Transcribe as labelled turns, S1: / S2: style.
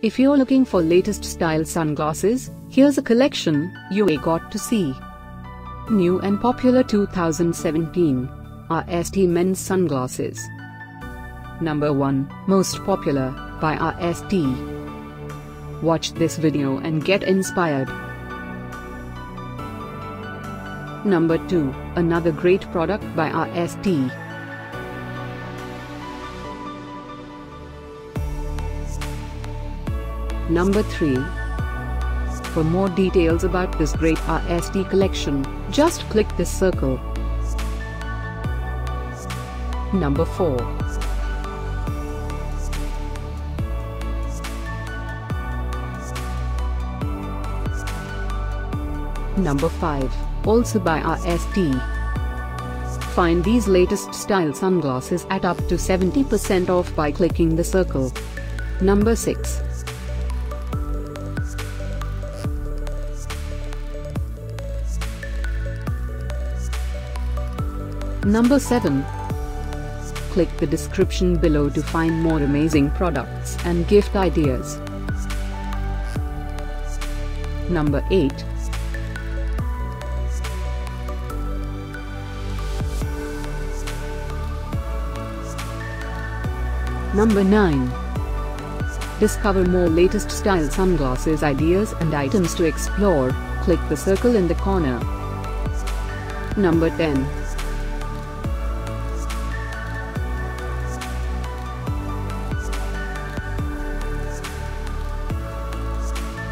S1: If you're looking for latest style sunglasses, here's a collection you ain't got to see. New and popular 2017 RST men's sunglasses. Number 1 Most popular by RST. Watch this video and get inspired. Number 2 Another great product by RST. Number 3. For more details about this great RST collection, just click this circle. Number 4. Number 5, also by RST. Find these latest style sunglasses at up to 70% off by clicking the circle. Number 6. Number 7. Click the description below to find more amazing products and gift ideas. Number 8. Number 9. Discover more latest style sunglasses ideas and items to explore, click the circle in the corner. Number 10.